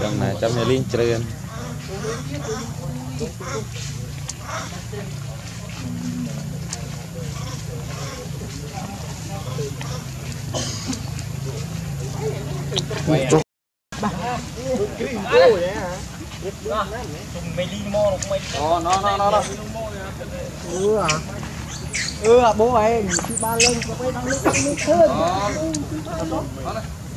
ចាំណាចាំអ្នកលេងជ្រឿន Đó, nó nó nó nó. ừ à ừ à bố em chị ba lên có cái đang nước nước hơn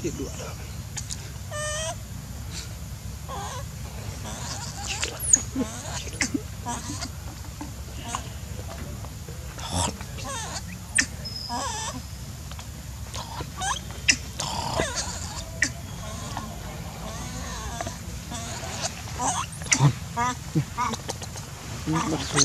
kedua Ini bakso.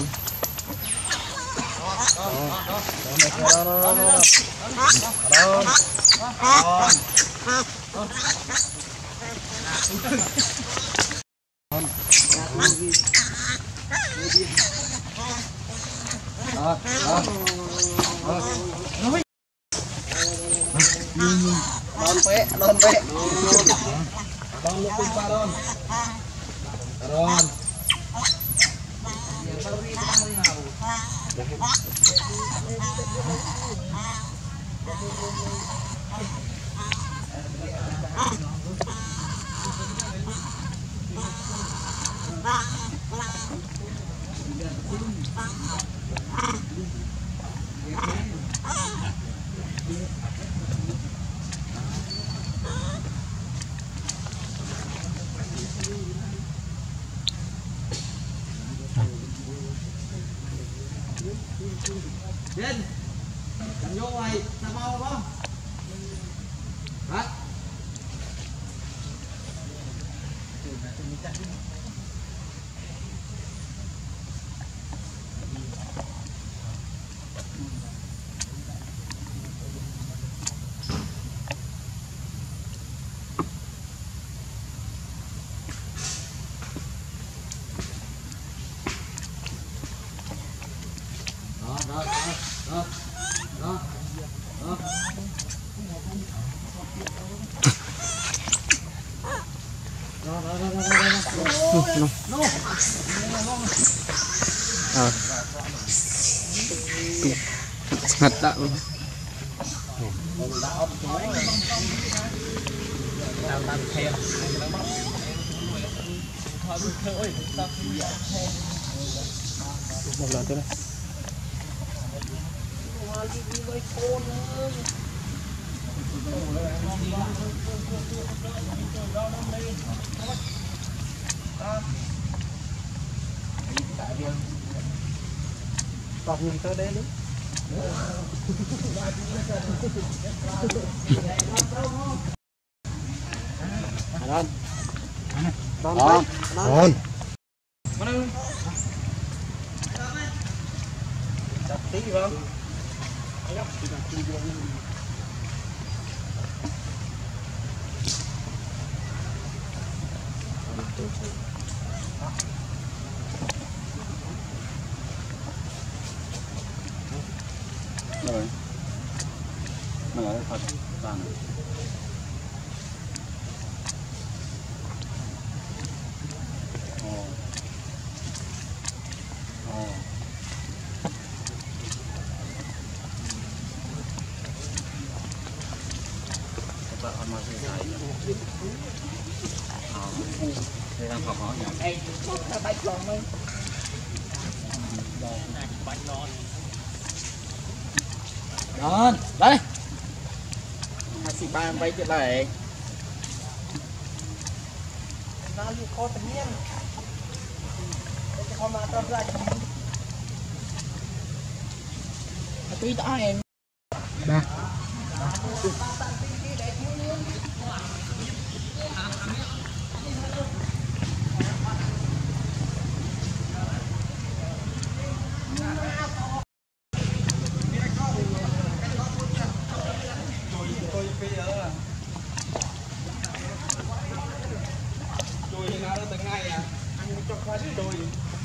Lompe, lompe. Lompe, lompe. Karon. Lên. Cầm vô ngoài, sao mau không? Đấy. Đó, đó, đó, ngặt đạo một lần thế này Đọc nhìn tới đây đi Đón Đón Đón. Đón Tí không? Rồi. Mình ở đây thật. Toàn. ដល់បាយខ្លងមើលដល់បាច់ណនណនដល់អាស៊ីបានបីទៀតដែរឯងណាលូខោតមានតែខំមកត្រឹមឡាច់អត់ទីតអីបាទ going.